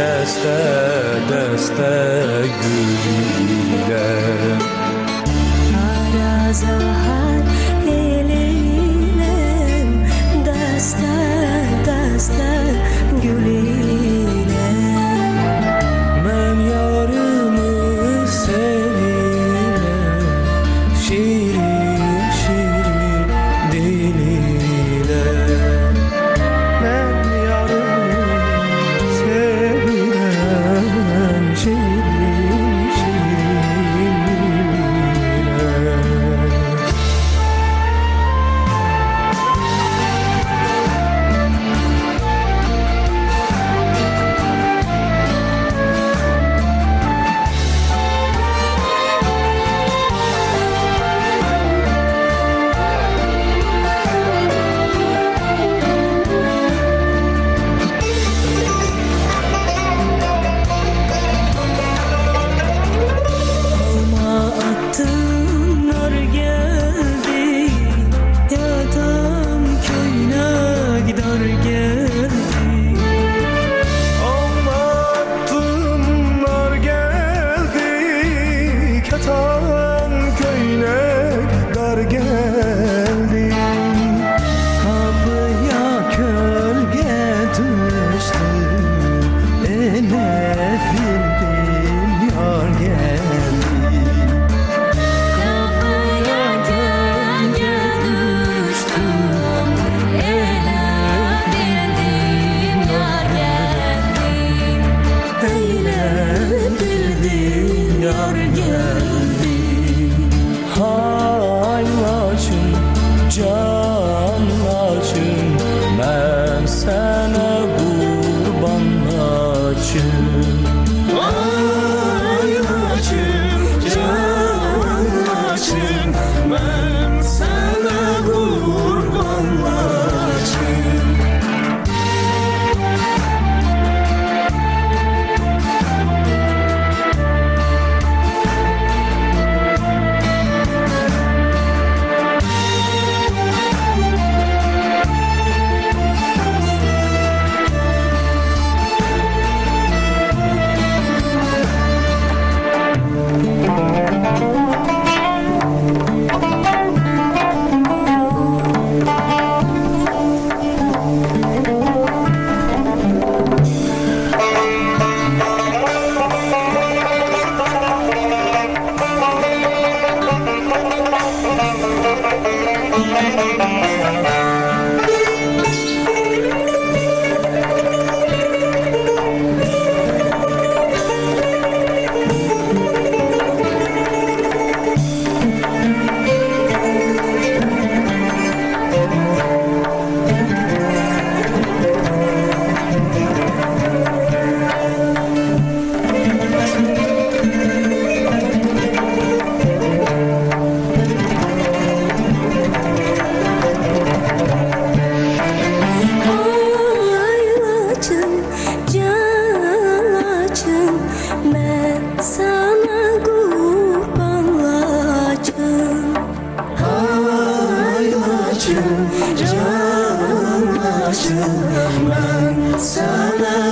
deste deste gülle. Kara zahar elinem deste deste gülle. Sana kurbanlacım Haylaçım, canlaçım Ben sana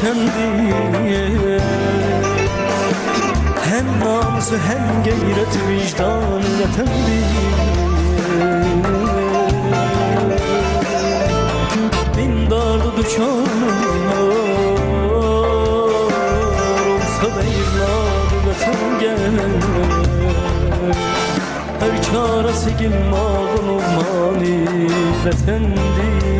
cananı vatandı Hem namusu hem gayret vicdan vatandı Bin dardı düşanım Olsa da evladı vatan gel. Her çaresi gilmadın olmalı vatandı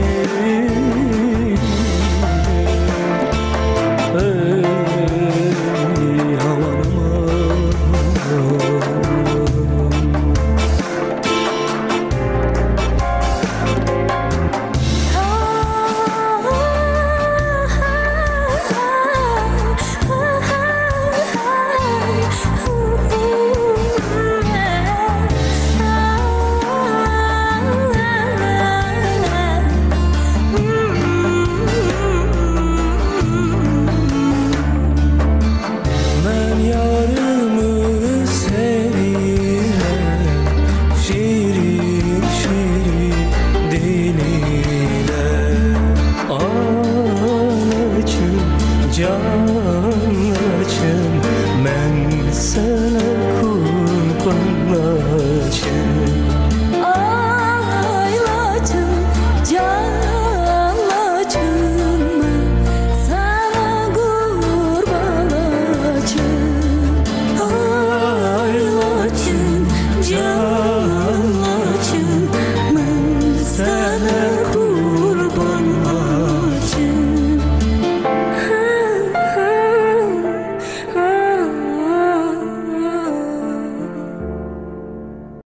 another